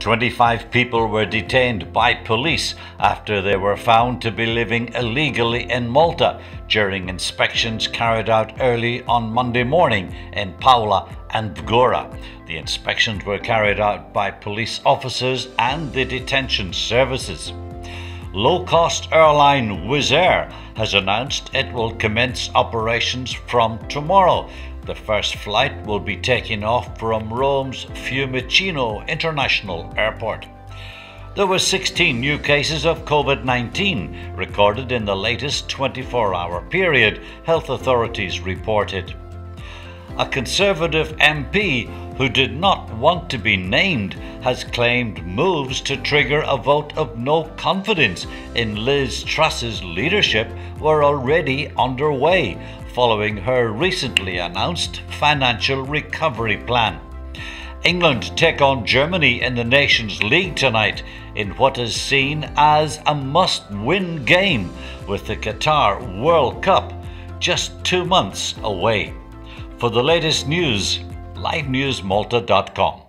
25 people were detained by police after they were found to be living illegally in Malta during inspections carried out early on Monday morning in Paola and Fgura. The inspections were carried out by police officers and the detention services. Low cost airline Wizz Air has announced it will commence operations from tomorrow the first flight will be taking off from Rome's Fiumicino International Airport. There were 16 new cases of COVID 19 recorded in the latest 24 hour period, health authorities reported. A Conservative MP who did not want to be named has claimed moves to trigger a vote of no confidence in Liz Truss's leadership were already underway following her recently announced financial recovery plan. England take on Germany in the Nations League tonight in what is seen as a must win game with the Qatar World Cup just two months away. For the latest news, livenewsmalta.com.